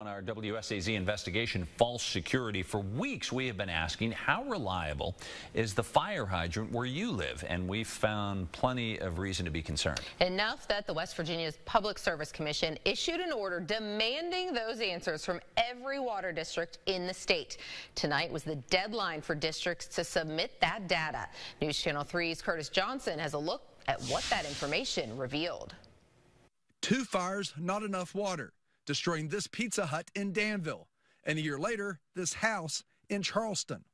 On our WSAZ investigation, false security, for weeks we have been asking how reliable is the fire hydrant where you live, and we've found plenty of reason to be concerned. Enough that the West Virginia's Public Service Commission issued an order demanding those answers from every water district in the state. Tonight was the deadline for districts to submit that data. News Channel 3's Curtis Johnson has a look at what that information revealed. Two fires, not enough water destroying this Pizza Hut in Danville, and a year later, this house in Charleston.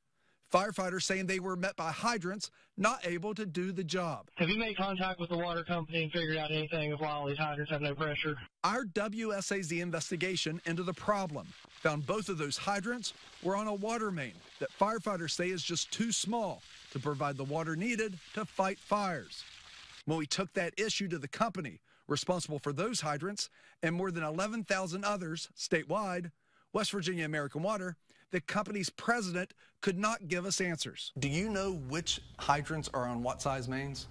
Firefighters saying they were met by hydrants not able to do the job. Have you made contact with the water company and figured out anything of why all these hydrants have no pressure? Our WSAZ investigation into the problem found both of those hydrants were on a water main that firefighters say is just too small to provide the water needed to fight fires. When we took that issue to the company, responsible for those hydrants and more than 11,000 others statewide, West Virginia American Water, the company's president could not give us answers. Do you know which hydrants are on what size mains?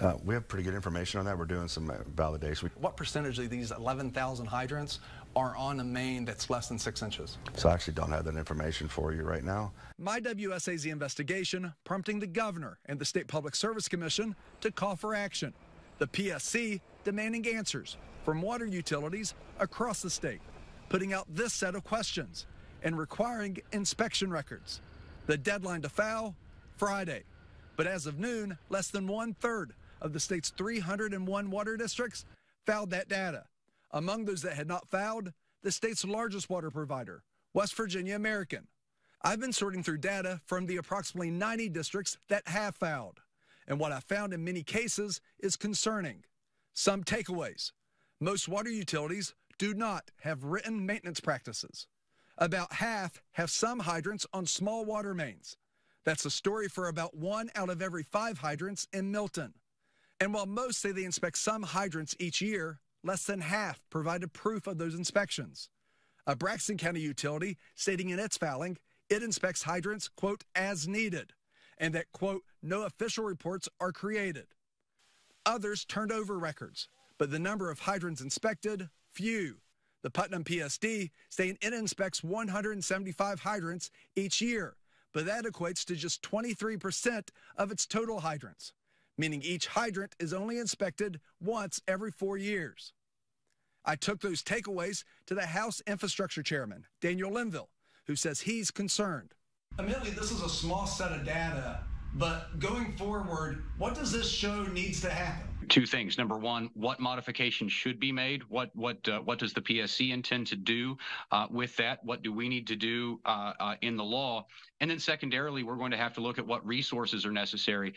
Uh, we have pretty good information on that. We're doing some uh, validation. What percentage of these 11,000 hydrants are on a main that's less than six inches? So I actually don't have that information for you right now. My WSAZ investigation prompting the governor and the State Public Service Commission to call for action. The PSC demanding answers from water utilities across the state, putting out this set of questions and requiring inspection records. The deadline to file, Friday. But as of noon, less than one third of the state's 301 water districts filed that data. Among those that had not filed, the state's largest water provider, West Virginia American. I've been sorting through data from the approximately 90 districts that have filed. And what I found in many cases is concerning. Some takeaways. Most water utilities do not have written maintenance practices. About half have some hydrants on small water mains. That's a story for about one out of every five hydrants in Milton. And while most say they inspect some hydrants each year, less than half provided proof of those inspections. A Braxton County utility stating in its filing it inspects hydrants, quote, as needed and that, quote, no official reports are created. Others turned over records, but the number of hydrants inspected, few. The Putnam PSD saying it inspects 175 hydrants each year, but that equates to just 23% of its total hydrants, meaning each hydrant is only inspected once every four years. I took those takeaways to the House Infrastructure Chairman, Daniel Linville, who says he's concerned. Admittedly, this is a small set of data, but going forward, what does this show needs to happen? Two things. Number one, what modifications should be made? What what uh, what does the PSC intend to do uh, with that? What do we need to do uh, uh, in the law? And then secondarily, we're going to have to look at what resources are necessary.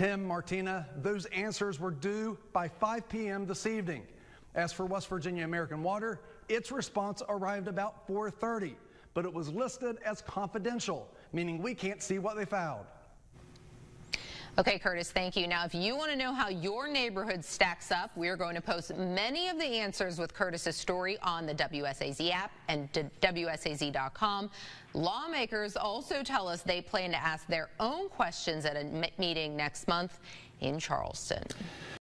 Tim, Martina, those answers were due by 5 p.m. this evening. As for West Virginia American Water, its response arrived about 4:30, but it was listed as confidential, meaning we can't see what they found. Okay, Curtis, thank you. Now, if you want to know how your neighborhood stacks up, we are going to post many of the answers with Curtis's story on the WSAZ app and WSAZ.com. Lawmakers also tell us they plan to ask their own questions at a meeting next month in Charleston.